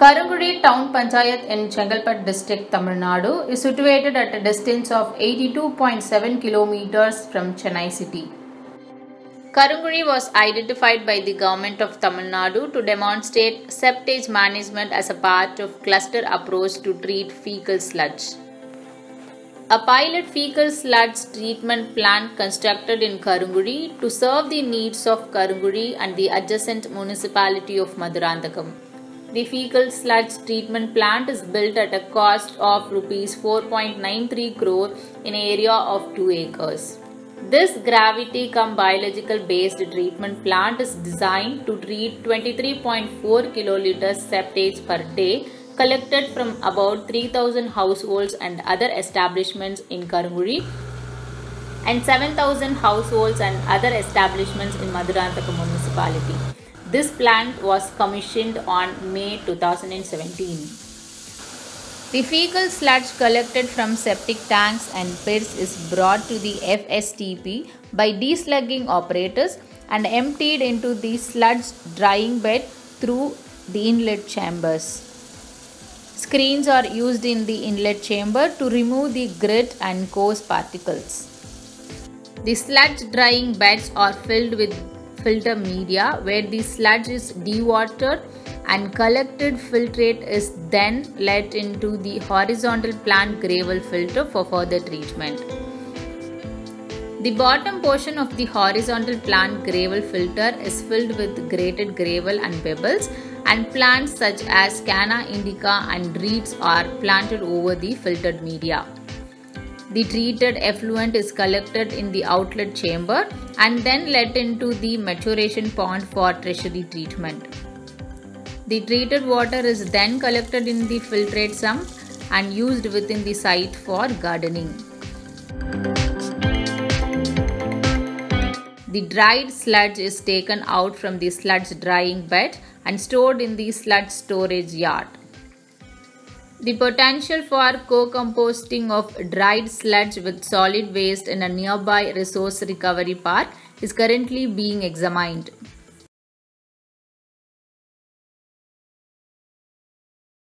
Karunguzhi Town Panchayat in Chengalpet district, Tamil Nadu is situated at a distance of 82.7 kilometers from Chennai city. Karunguzhi was identified by the government of Tamil Nadu to demonstrate septage management as a part of cluster approach to treat fecal sludge. A pilot fecal sludge treatment plant constructed in Karunguzhi to serve the needs of Karunguzhi and the adjacent municipality of Maduranthagam. The fecal sludge treatment plant is built at a cost of rupees 4.93 crore in an area of 2 acres. This gravity cum biological based treatment plant is designed to treat 23.4 kiloliters septage per day collected from about 3000 households and other establishments in Karunguzhi and 7000 households and other establishments in Maduranthagam municipality. This plant was commissioned on May 2017. The fecal sludge collected from septic tanks and pits is brought to the FSTP by desludging operators and emptied into the sludge drying bed through the inlet chambers. Screens are used in the inlet chamber to remove the grit and coarse particles. The sludge drying beds are filled with filter media where the sludge is dewatered and collected filtrate is then let into the horizontal plant gravel filter for further treatment. The bottom portion of the horizontal plant gravel filter is filled with graded gravel and pebbles and plants such as Canna indica and reeds are planted over the filtered media. The treated effluent is collected in the outlet chamber and then let into the maturation pond for tertiary treatment. The treated water is then collected in the filtrate sump and used within the site for gardening. The dried sludge is taken out from the sludge drying bed and stored in the sludge storage yard. The potential for co-composting of dried sludge with solid waste in a nearby resource recovery park is currently being examined.